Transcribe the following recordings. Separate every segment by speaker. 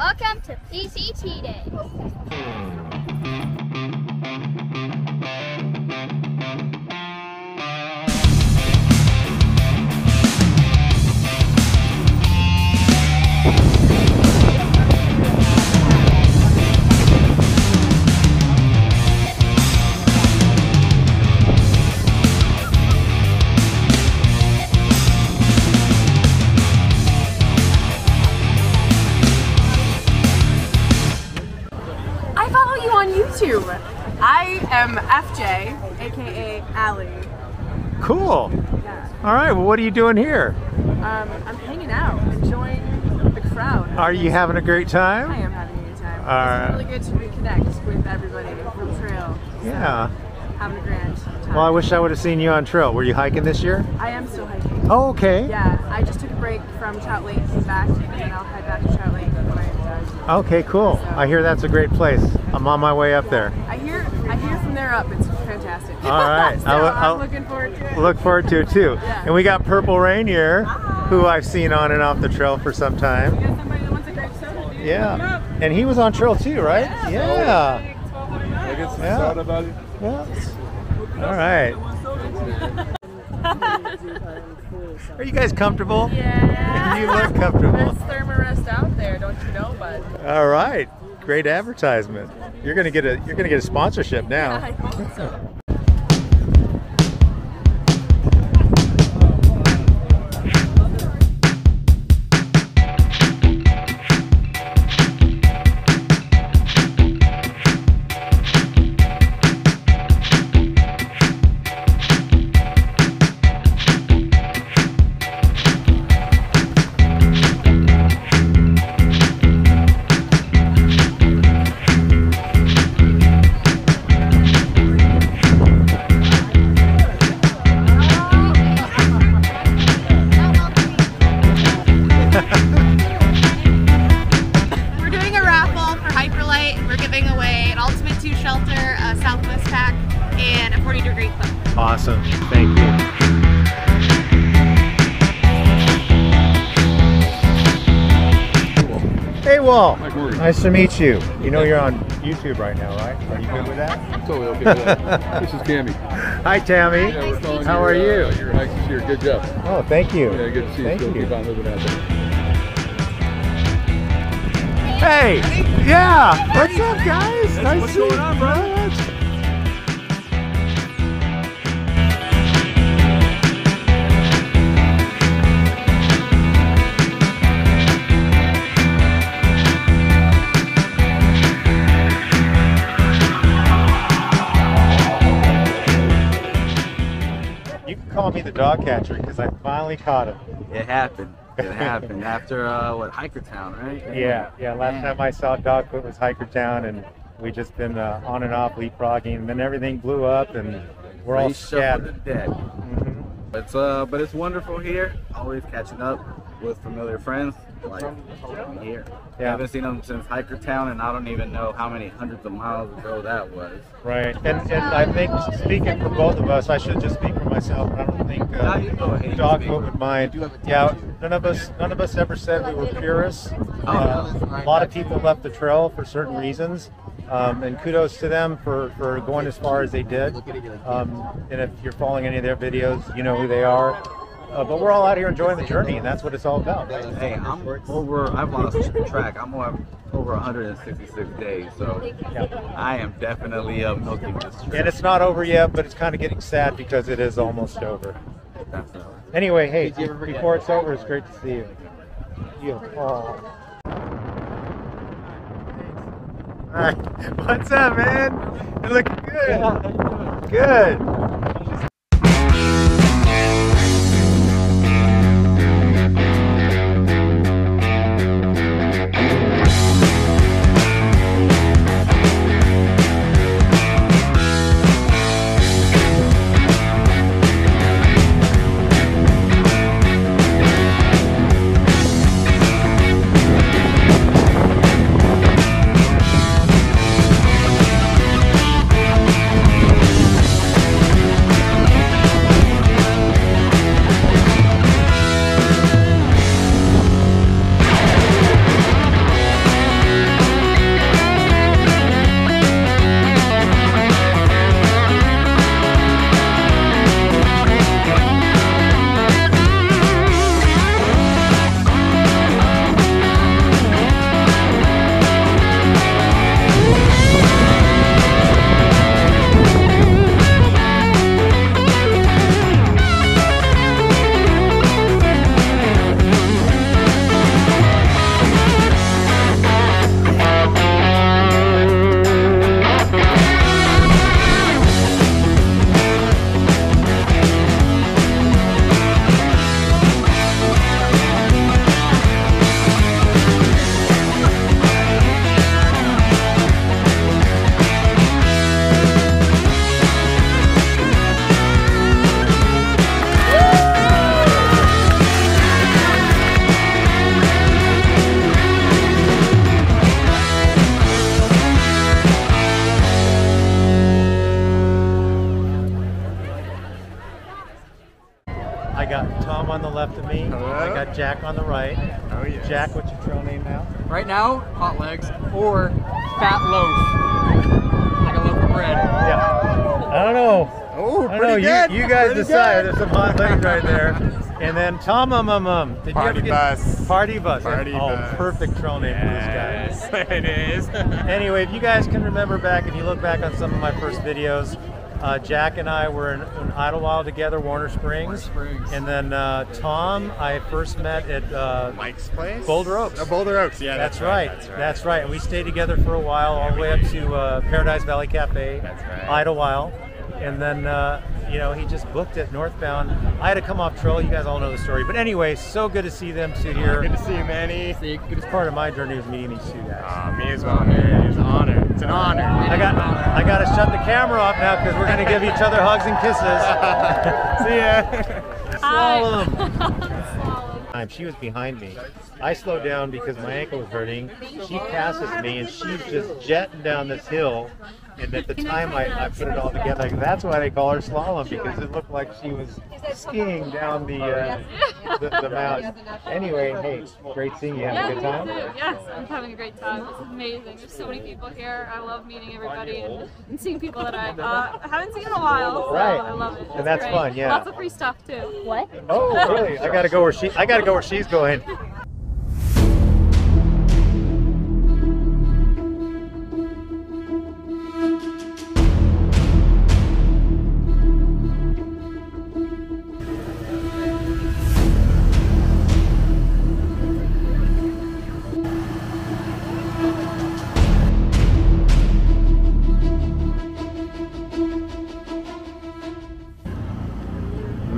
Speaker 1: Welcome to PCT Day.
Speaker 2: Hmm.
Speaker 3: Cool.
Speaker 2: Yeah.
Speaker 3: All right. Well, what are you doing here?
Speaker 2: Um, I'm hanging out, enjoying the crowd.
Speaker 3: Are you having a great time?
Speaker 2: I am having a good time.
Speaker 3: All
Speaker 2: It's really good to reconnect with everybody from trail. So,
Speaker 3: Yeah.
Speaker 2: Having a grand time.
Speaker 3: Well, I wish I would have seen you on trail. Were you hiking this year?
Speaker 2: I am still hiking.
Speaker 3: Oh, okay.
Speaker 2: Yeah, I just took a break from Trout Lake and back, and then I'll head back to Trout Lake when I'm done.
Speaker 3: Okay, cool. I hear that's a great place. I'm on my way up there.
Speaker 2: I hear, I hear from there up, it's fantastic.
Speaker 3: All right.
Speaker 2: so
Speaker 3: I'll-
Speaker 2: I'm
Speaker 3: I'll-
Speaker 2: looking forward to it.
Speaker 3: Look forward to it too.
Speaker 2: Yeah.
Speaker 3: And we got Purple Rain here, who ah. I've seen on and off the trail for some time.
Speaker 2: You got somebody that wants a grape soda, dude? Come
Speaker 3: Yeah.
Speaker 2: up.
Speaker 3: And he was on trail too, right? Yeah.
Speaker 2: Like 1200 miles.
Speaker 4: get some
Speaker 3: Yeah.
Speaker 4: soda, buddy?
Speaker 3: Yeah. All right. Are you guys comfortable?
Speaker 2: Yeah.
Speaker 3: You look comfortable.
Speaker 2: There's Therm-a-Rest out there, don't you know, bud?
Speaker 3: All right. Great advertisement. You're gonna get a you're gonna get a sponsorship now.
Speaker 2: I
Speaker 5: 40 degree clip.
Speaker 3: Awesome. Thank you. Hey Wall,
Speaker 4: Mike
Speaker 3: nice to meet you. You know you're on YouTube right now, right? Are you good with that?
Speaker 4: I'm totally okay with that. this is Cammy.
Speaker 3: Hi Tammy.
Speaker 4: Yeah, we're calling
Speaker 3: How
Speaker 4: your,
Speaker 3: are you?
Speaker 4: Uh, your hikes this year. Good job.
Speaker 3: Oh, thank you.
Speaker 4: Yeah, good to see you.
Speaker 3: Thank
Speaker 4: Still
Speaker 3: you.
Speaker 4: keep on moving out there.
Speaker 3: Hey, yeah. What's up, guys? nice
Speaker 4: what's
Speaker 3: to
Speaker 4: going on, bro?
Speaker 3: You dog catcher because I finally caught him.
Speaker 6: It happened. It happened after uh, what Hikertown, right?
Speaker 3: Yeah, yeah. Last
Speaker 6: Man.
Speaker 3: time I saw Dogfoot was Hikertown, and we just been uh, on and off leapfrogging, and then everything blew up, and we're all scattered.
Speaker 6: to death.
Speaker 3: Mhm.
Speaker 6: It's uh, but it's wonderful here. Always catching up with familiar friends like here. I haven't seen them since Hikertown, and I don't even know how many hundreds of miles ago that was.
Speaker 3: Right, and and I think speaking for both of us, I should just speak for myself. I don't think uh,
Speaker 6: you go ahead. and
Speaker 3: Dogfoot
Speaker 6: speak.
Speaker 3: would mind. Yeah, none of us none of us ever said we were purists. Uh, a lot of people left the trail for certain reasons. Um, and kudos to them for, for going as far as they did. Um, and if you're following any of their videos, you know who they are. Uh, but we're all out here enjoying the journey, and that's what it's all about.
Speaker 6: Hey, I'm over. I've lost track. I'm on over 166 days, so I am definitely uh, milking this
Speaker 3: And it's not over yet, but it's kind of getting sad because it is almost over.
Speaker 6: Definitely.
Speaker 3: Anyway, hey, before it's over, it's great to see you. You. All right. What's up, man? You're looking good. Good. Me. I got Jack on the right.
Speaker 7: Oh yeah.
Speaker 3: Jack, what's your trail name now?
Speaker 8: Right now, hot legs or fat loaf, like a loaf of bread.
Speaker 3: Yeah. I don't know.
Speaker 7: Oh,
Speaker 3: I don't know.
Speaker 7: pretty good.
Speaker 3: You, you guys
Speaker 7: Pretty
Speaker 3: decide.
Speaker 7: good.
Speaker 3: There's some hot legs right there. And then Tom um um um. Did
Speaker 7: Party
Speaker 3: you ever get-
Speaker 7: bus.
Speaker 3: Party bus.
Speaker 7: Party
Speaker 3: oh,
Speaker 7: bus.
Speaker 3: perfect trail name for this guy.
Speaker 7: Yes, it is.
Speaker 3: Anyway, if you guys can remember back, if you look back on some of my first videos, uh, Jack and I were in, in Idlewild together, Warner Springs.
Speaker 8: Springs.
Speaker 3: And then uh, Tom, I first met at uh,
Speaker 7: Mike's place.
Speaker 3: Boulder Oaks.
Speaker 7: Oh, Boulder Oaks. Yeah,
Speaker 3: that's,
Speaker 7: that's,
Speaker 3: right.
Speaker 7: That's right.
Speaker 3: That's right. And we stayed together for a while, all the way up to uh, Paradise Valley Cafe,
Speaker 7: That's right.
Speaker 3: Idlewild. And then, uh, you know, he just booked it northbound. I had to come off trail. You guys all know the story. But anyway, so good to see them two here.
Speaker 7: Good to see you, Manny.
Speaker 3: It's part of my journey of meeting these two guys.
Speaker 7: Me as well, man. It's an honor. It's an honor.
Speaker 3: I got I got to shut the camera off now because we're gonna give each other hugs and kisses.
Speaker 7: See ya.
Speaker 3: Slalom. Time she was behind me. I slowed down because my ankle was hurting. She passes me and she's just jetting down this hill. And at the time I, I put it all together, that's why they call her slalom because it looked like she was skiing down the uh, the, the mountain. Anyway, hey, great seeing you. Having a good time.
Speaker 9: Yes, I'm having a great time. This is amazing. There's so many people here. I love meeting everybody and, and seeing people that I uh, haven't seen in a while. So
Speaker 3: Right.
Speaker 9: I love it.
Speaker 3: And that's
Speaker 9: great.
Speaker 3: fun, yeah.
Speaker 9: Lots of free stuff too.
Speaker 1: What?
Speaker 3: Oh, really? I gotta go where she. I gotta go where she's going.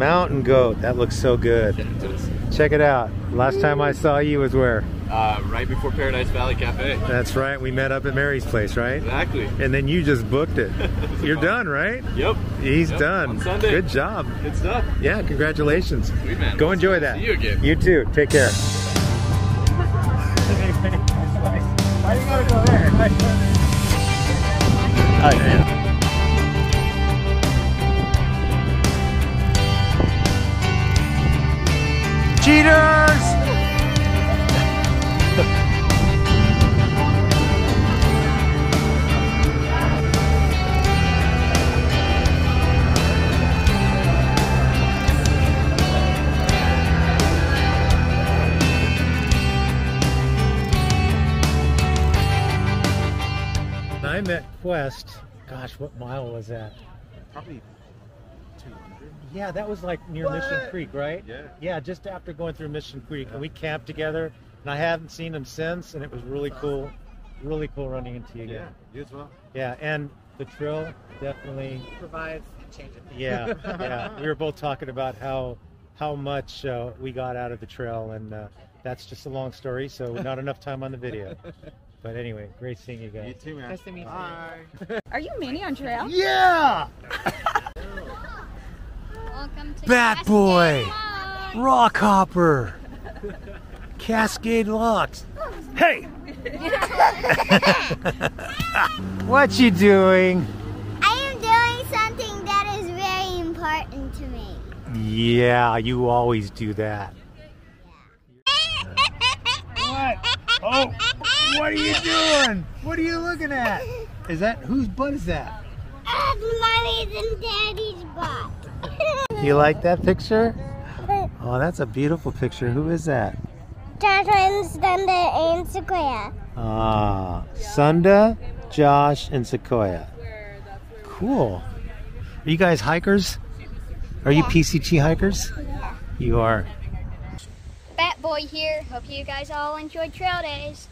Speaker 3: Mountain goat. That looks so good. Check it out. Last time I saw you was where?
Speaker 10: Uh, right before Paradise Valley Cafe.
Speaker 3: That's right. We met up at Mary's place, right?
Speaker 10: Exactly.
Speaker 3: And then you just booked it. You're done, right?
Speaker 10: Yep.
Speaker 3: He's
Speaker 10: Yep,
Speaker 3: done.
Speaker 10: on Sunday.
Speaker 3: Good job.
Speaker 10: Good stuff.
Speaker 3: Yeah, congratulations.
Speaker 10: Sweet man.
Speaker 3: Go enjoy that.
Speaker 10: See you again.
Speaker 3: You too. Take care. Why you gotta go there? Hi. Cheaters! I met Quest. Gosh, what mile was that?
Speaker 7: Probably
Speaker 3: Yeah, that was like near Mission Creek, right?
Speaker 7: Yeah.
Speaker 3: Yeah, just after going through Mission Creek, and we camped together. And I haven't seen him since, and it was really cool. Really cool running into you again.
Speaker 7: Yeah,
Speaker 3: again.
Speaker 7: you as well.
Speaker 3: Yeah, and the trail definitely.
Speaker 8: Provides change it.
Speaker 3: Yeah, yeah. We were both talking about how how much uh, we got out of the trail, and uh, that's just a long story, so not enough time on the video. But anyway, great seeing you guys.
Speaker 7: You too, man.
Speaker 8: Nice to meet you.
Speaker 7: Bye.
Speaker 1: Are you Manny on trail?
Speaker 3: Yeah,
Speaker 1: Welcome to
Speaker 3: Bat
Speaker 1: Cascade
Speaker 3: Boy.
Speaker 1: Lodge.
Speaker 3: Rock Hopper, Cascade Locks. Hey, what you doing?
Speaker 11: I am doing something that is very important to me.
Speaker 3: Yeah, you always do that. What? Oh, what are you doing? What are you looking at? Is that whose butt is that?
Speaker 11: That's mommy's and daddy's butt.
Speaker 3: You like that picture? Oh, that's a beautiful picture. Who is that?
Speaker 11: Joshua, Thunder, and Sequoia.
Speaker 3: Ah, Sunda, Josh, and Sequoia. Cool. Are you guys hikers? Are you PCT hikers? You are.
Speaker 1: Bat Boy here. Hope you guys all enjoyed trail days.